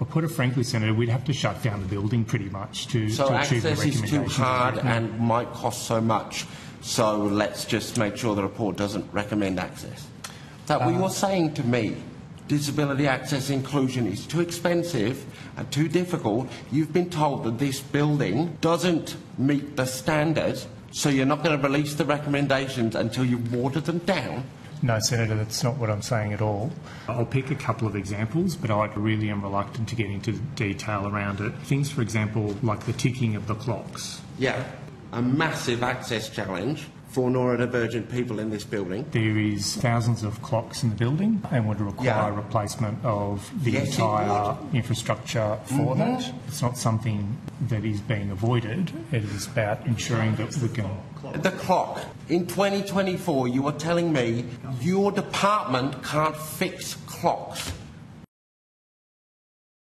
Well, put it frankly, Senator, we'd have to shut down the building pretty much to, So to achieve the access is too hard and might cost so much. So let's just make sure the report doesn't recommend access. That what uh, you're saying to me? Disability access inclusion is too expensive and too difficult. You've been told that this building doesn't meet the standards, so you're not going to release the recommendations until you've watered them down. No, Senator, that's not what I'm saying at all. I'll pick a couple of examples, but I really am reluctant to get into detail around it. Things, for example, like the ticking of the clocks. Yeah, a massive access challenge for neurodivergent people in this building. There is thousands of clocks in the building and would require Yeah. replacement of the Yes, entire infrastructure for mm-hmm. that. It's not something that is being avoided. It is about ensuring that we can The clock. In 2024, you are telling me your department can't fix clocks.